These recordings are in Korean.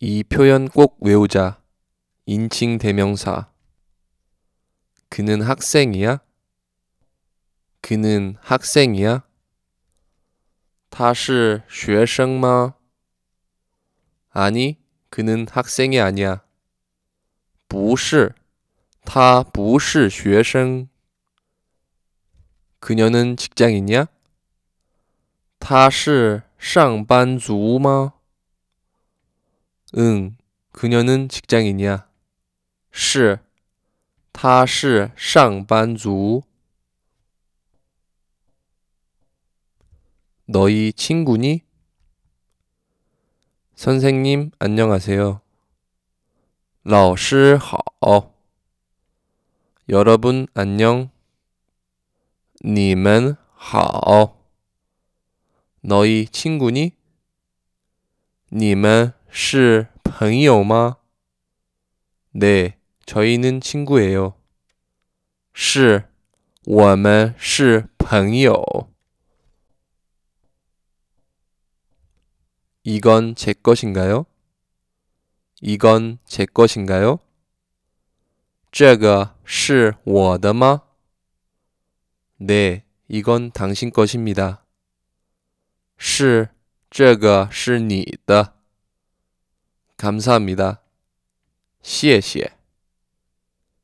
이 표현 꼭 외우자. 인칭 대명사. 그는 학생이야? 그는 학생이야? 他是学生吗? 아니, 그는 학생이 아니야. 不是,他不是学生. 그녀는 직장이냐? 他是上班族吗? 응, 그녀는 직장이냐? 是,他是上班族. 너희 친구니? 선생님, 안녕하세요. 老师好. 여러분, 안녕. 你们好. 너희 친구니? 你们 是朋友吗? 네, 저희는 친구예요. 是,我们是朋友. 이건 제 것인가요? 이건 제 것인가요? 这个是我的吗? 네, 이건 당신 것입니다. 是,这个是你的. 감사합니다. 谢谢.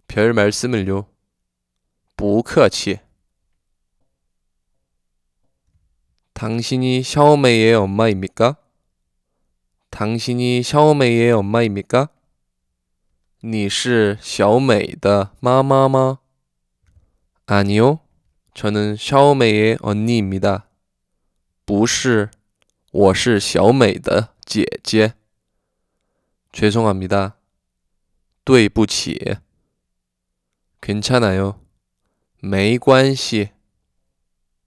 별 말씀을요. 不客气. 당신이 샤오메이의 엄마입니까? 당신이 샤오메이의 엄마입니까? 你是小美的妈妈吗? 아니요. 저는 샤오메이의 언니입니다. 不是,我是小美的姐姐. 죄송합니다. 对不起. 괜찮아요. 没关系.